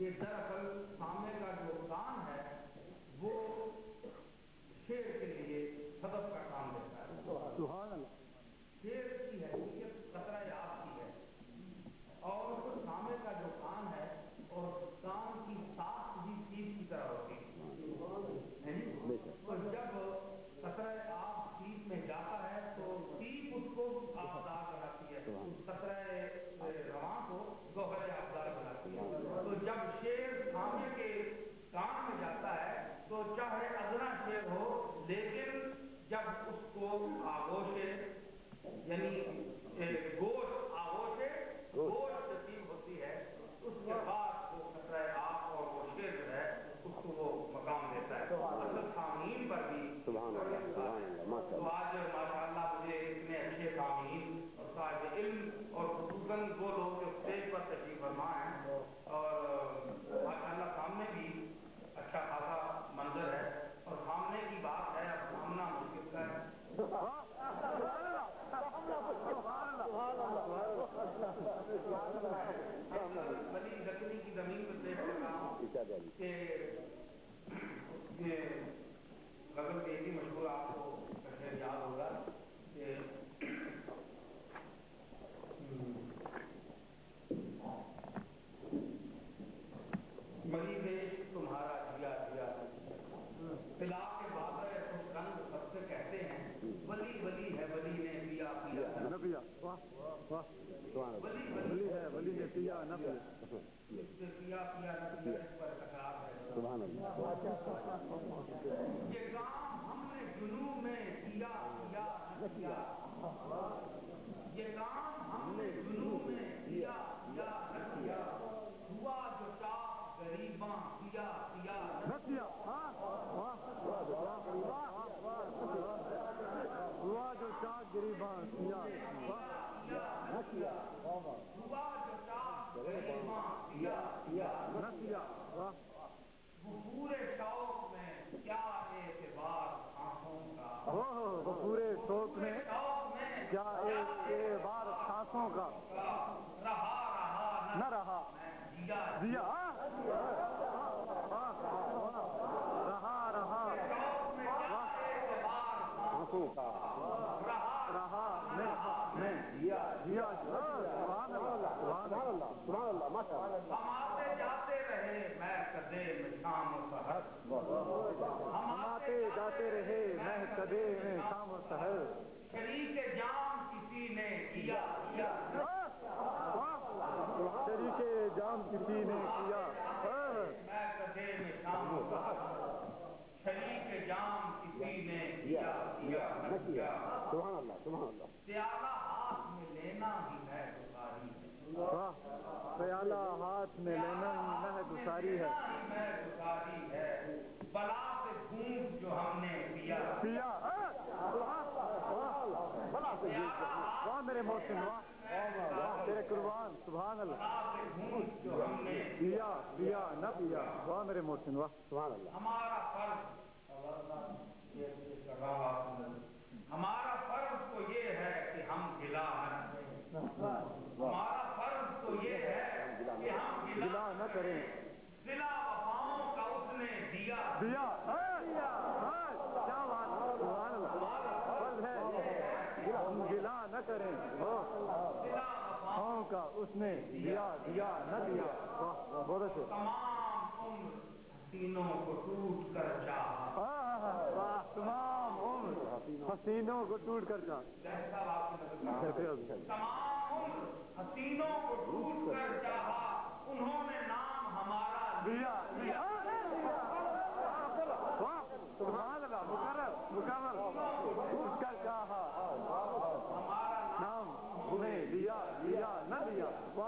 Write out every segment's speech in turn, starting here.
कि दरअसल सामने का जो कान है वो शेर के सदफ का काम देता है। शेर की हैसियत कतरा आप की है। और सामने का जो कान है और कान की साख भी सीप की तरह होती है। नहीं? तो जब कतरा आप सीप में जाता है तो सीप उसको आबदार बनाती है। कतरा रवा को गोहर आबदार बनाती है। तो जब शेर सामने के कान में जाता है तो चाहे अदना शेर हो लेकिन जब उसको आगोशे यानी गोश्त आगोशे गोश्त। नसीब होती है उसके बाद वो खतरा आप और वो शेर जो है उसको वो मकाम देता है। असल कामीन पर भी। तो आज माशाल्लाह मुझे इतने अच्छे कामीन और साहिब इल्म और खसूसन वो लोग जो स्टेज पर तशरीफ़ फरमा हैं और माशाला सामने भी अच्छा खासा मंजर है और सामने की बात है अब सामना मुश्किल का है बड़ी लकड़ी की ज़मीन पर देख रहा हूँ कि ये मशहूर आपको याद होगा मरी देश तुम्हारा जिया के सबसे कहते हैं वली वली है वली ने पिया पिया। न पिया। वाह वाह वली वली। है वली ने पिया न पिया। पिया पिया न पिया। है सुभान ये काम हमने जुनू में किया किया किया ये काम हमने जुनू में किया किया किया हुआ जो चाप गरीबा हाँ वाह वाह हुआ जो चाक गरीबा न किया हुआ जो चाप गरीबा पिया न पिया वाह वो पूरे शौक में क्या एतबार आँखों का हो हो वो पूरे शोक में क्या एक के बार सांसों का। रहा रहा न रहा। जिया। वाह, रहा। रहा का। रहा रहा मैं मैं जिया। जिया। सुभान अल्लाह। सुभान अल्लाह। सुभान अल्लाह जाते रहे मैं कदे में शाम सहर हम आते जाते रहे मैं कदे में शाम और सहर शरीक जाम किसी ने किया किया जाम किसी ने किया हाँ। शरीक जाम किसी ने किया किया न किया सुभान अल्लाह सुभान अल्लाह प्याला हाथ में लेना ही है गुजारी वाह प्याला हाथ में लेना ही गुसारी है ही मैं है बला से घूम जो हमने पिया पिया हाँ। वाह वाह वाह मेरे मोहसिन वाह कुर्बान सुभान अल्लाह पिया पिया न पिया वाह मेरे मोहसिन वाह सुभान अल्लाह हमारा फ़र्ज़ हमारा फ़र्ज़ तो ये है कि हम गिला हमारा फ़र्ज़ तो ये है कि हम गिला न करें। सिला वफाओं का उसने दिया। दिया। क्या बात है हम गिला न करें। का उसने दिया दिया न दिया। वाह बहुत अच्छे। तमाम उम्र हसीनों को टूट कर चाहा आहा, वाह तमाम उम्र हसीनों को टूट कर जा। जैसा आपने तमाम उम्र हसीनों को टूट कर चाहा उन्होंने नाम हमारा दिया दिया वाह सुभान अल्लाह मुकर्रर मुकर्रर उसका कहा हमारा नाम नाम उन्हें दिया दिया न दिया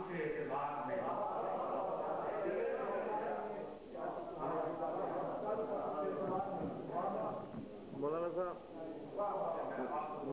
उसे एतबार में मौलाना साहब